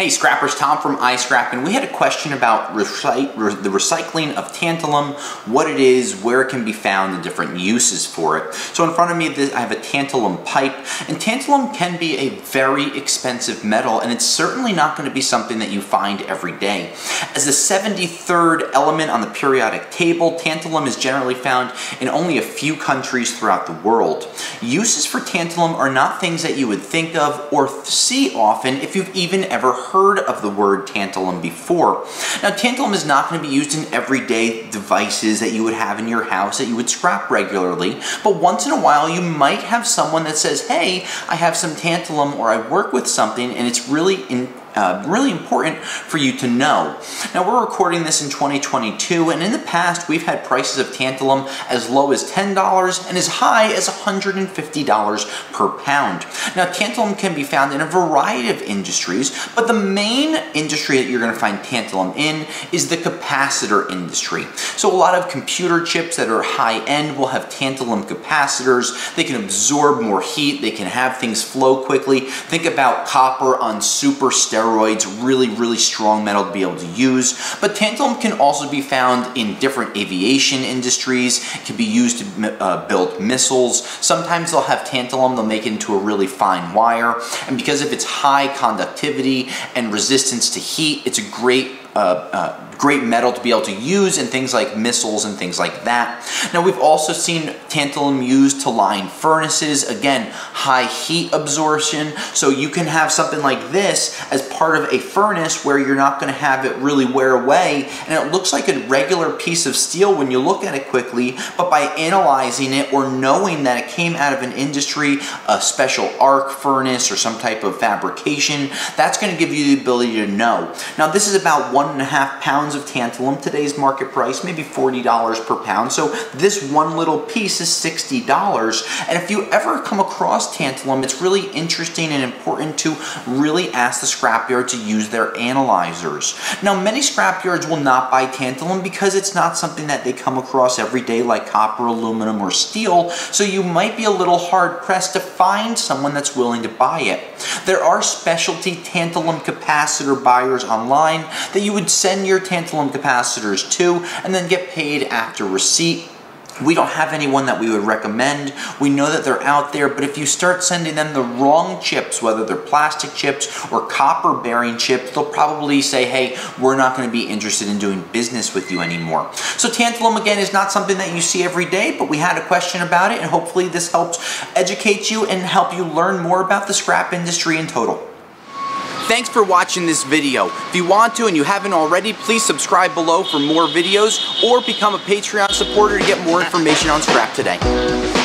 Hey scrappers, Tom from iScrap, and we had a question about recy the recycling of tantalum, what it is, where it can be found, and different uses for it. So in front of me I have a tantalum pipe, and tantalum can be a very expensive metal, and it's certainly not going to be something that you find every day. As the 73rd element on the periodic table, tantalum is generally found in only a few countries throughout the world. Uses for tantalum are not things that you would think of or see often if you've even ever heard heard of the word tantalum before. Now, tantalum is not going to be used in everyday devices that you would have in your house that you would scrap regularly, but once in a while you might have someone that says, hey, I have some tantalum or I work with something and it's really in uh, really important for you to know. Now we're recording this in 2022 and in the past we've had prices of tantalum as low as $10 and as high as $150 per pound. Now tantalum can be found in a variety of industries but the main industry that you're going to find tantalum in is the capacitor industry. So a lot of computer chips that are high end will have tantalum capacitors. They can absorb more heat, they can have things flow quickly. Think about copper on super steroids, really, really strong metal to be able to use. But tantalum can also be found in different aviation industries. It can be used to uh, build missiles. Sometimes they'll have tantalum, they'll make it into a really fine wire. And because of its high conductivity and resistance to heat, it's a great uh, uh, great metal to be able to use in things like missiles and things like that. Now we've also seen tantalum used to line furnaces. Again, high heat absorption. So you can have something like this as part of a furnace where you're not going to have it really wear away. And it looks like a regular piece of steel when you look at it quickly, but by analyzing it or knowing that it came out of an industry, a special arc furnace or some type of fabrication, that's going to give you the ability to know. Now this is about one and a half pounds pounds of tantalum, today's market price, maybe $40 per pound. So this one little piece is $60. And if you ever come across tantalum, it's really interesting and important to really ask the scrapyard to use their analyzers. Now, many scrapyards will not buy tantalum because it's not something that they come across every day like copper, aluminum, or steel, so you might be a little hard pressed to find someone that's willing to buy it. There are specialty tantalum capacitor buyers online that you would send your tantalum tantalum capacitors too, and then get paid after receipt. We don't have anyone that we would recommend. We know that they're out there, but if you start sending them the wrong chips, whether they're plastic chips or copper bearing chips, they'll probably say, hey, we're not going to be interested in doing business with you anymore. So tantalum, again, is not something that you see every day, but we had a question about it, and hopefully this helps educate you and help you learn more about the scrap industry in total. Thanks for watching this video. If you want to and you haven't already, please subscribe below for more videos or become a Patreon supporter to get more information on Scrap Today.